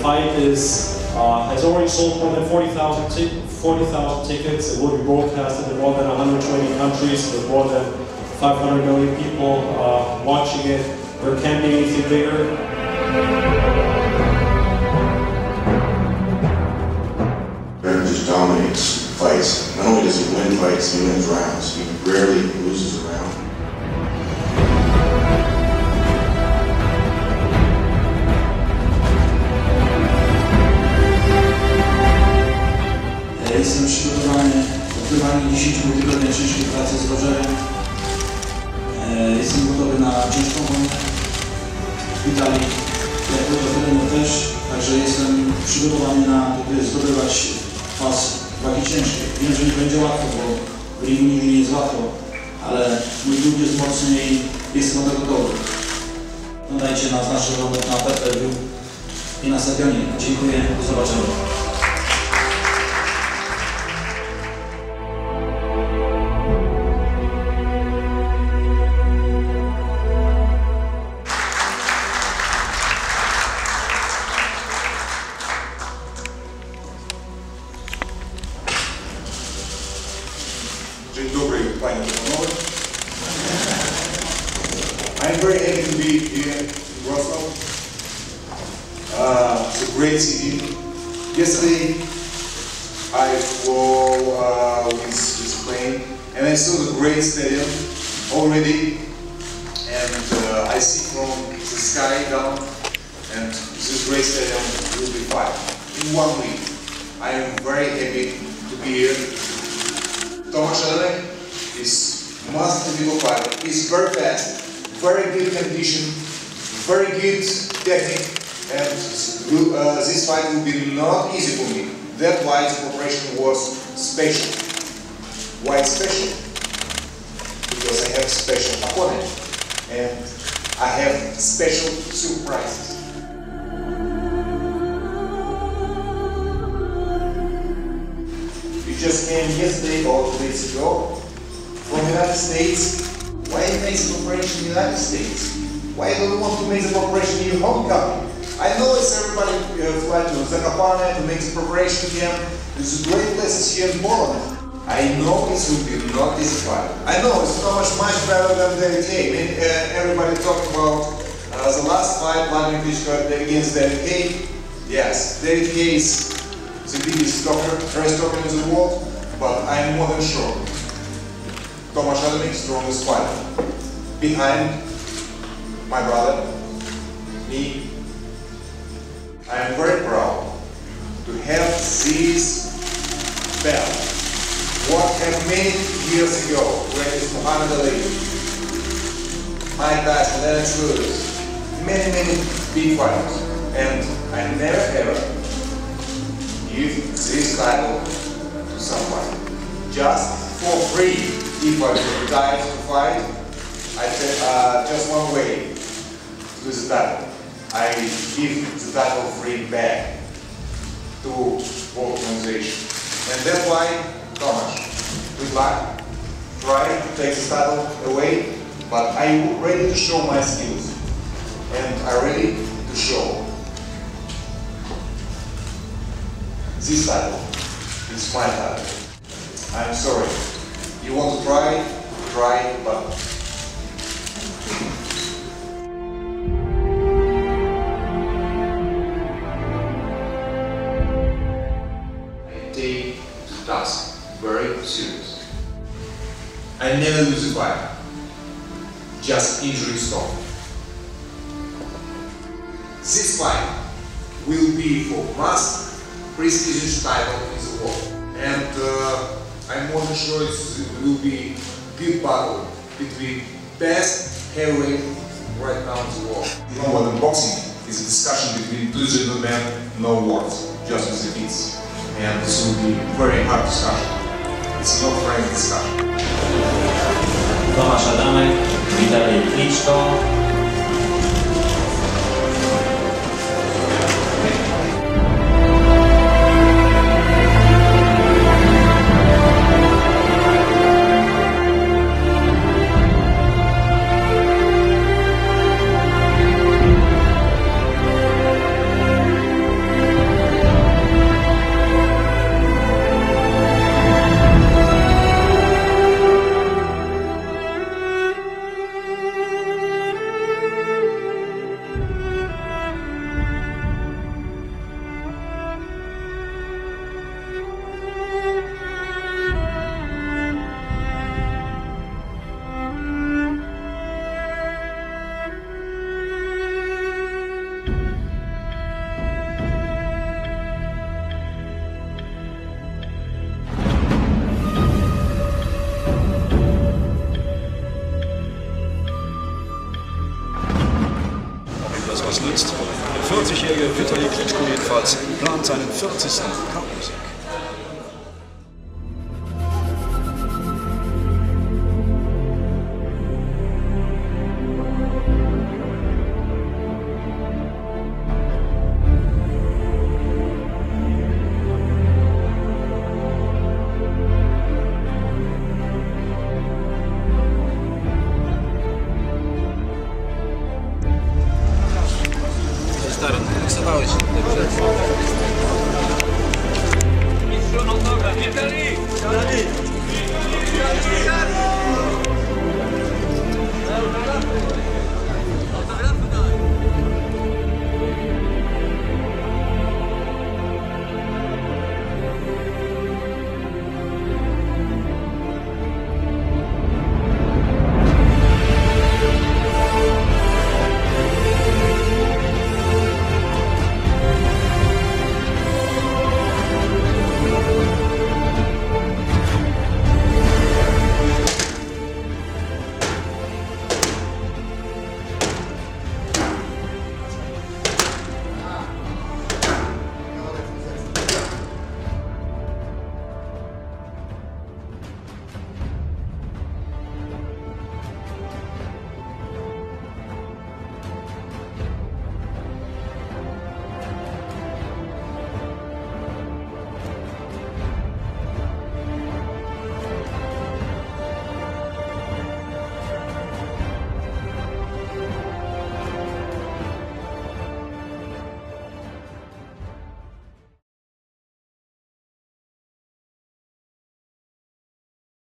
is uh, has already sold more than 40,000 t- 40,000 tickets. It will be broadcasted in more than 120 countries with more than 500 million people uh, watching it. There can't be anything bigger. Just dominates fights. Not only does he win fights, he wins rounds. He rarely loses Jestem przygotowany trwania 10 tygodnia ciężkiej pracy z Rogerem. E, Jestem gotowy na ciężką wojnę. Witalij, jako trener też, także jestem przygotowany na to, by zdobywać pas wagi ciężkiej. Wiem, że nie będzie łatwo, bo w nigdy nie jest łatwo, ale mój klub jest mocny i jestem na to gotowy. Oglądajcie nas na żywo na PPV i na stadionie. Dziękuję, do zobaczenia. I'm very happy to be here in Wrocław. Uh, it's a great city. Yesterday, I flew uh, with this plane and I saw the great stadium already. And uh, I see from the sky down, and this great stadium will be fine in one week. I am very happy to be here Tomasz Adamek is must technical fighter. He's very fast, very good condition, very good technique, and uh, this fight will be not easy for me. That's why the preparation was special. Why special? Because I have special opponent and I have special surprises. You just came yesterday or two days ago from the United States. Why you make the operation in the United States? Why don't you want to make a operation in your home? I know it's everybody uh, fly to Zakopane to make the preparation again. There's great places here in Poland. I know it will be not this fight. I know it's not much much better than the Haye. I mean, uh, everybody talked about uh, the last fight, Wladimir Klitschko against the Haye. Yes, the Haye is the biggest doctor, first doctor in the world, but I'm more than sure. Tomasz Adamek, strongest fighter. Behind my brother, me, I am very proud to have this belt. What have many years ago, when it's Muhammad Ali, Mike Tyson, Lennox Lewis, many, many big fighters. And I never ever give this title to someone. Just for free. If I decide to fight, I say uh, just one way to the title. I give the title free back to organization. And that's why, Thomas, good luck. Try to take the title away, but I'm ready to show my skills. And I'm ready to show this title is my title. I'm sorry. You want to try? Try, but I take the task very serious. I never lose a fight. Just injury stop. This fight will be for most prestigious title in the world. And uh, I'm more than sure it will be big battle between best heavyweight right now in the world. You know what in boxing is a discussion between two gentlemen, no words, just with the kids. And this will be very hard discussion. It's not frank discussion. Tomasz Adamek, Witalij Kliczko, was nützt. Der 40-jährige Vitali Klitschko jedenfalls plant seinen 40. Kampf.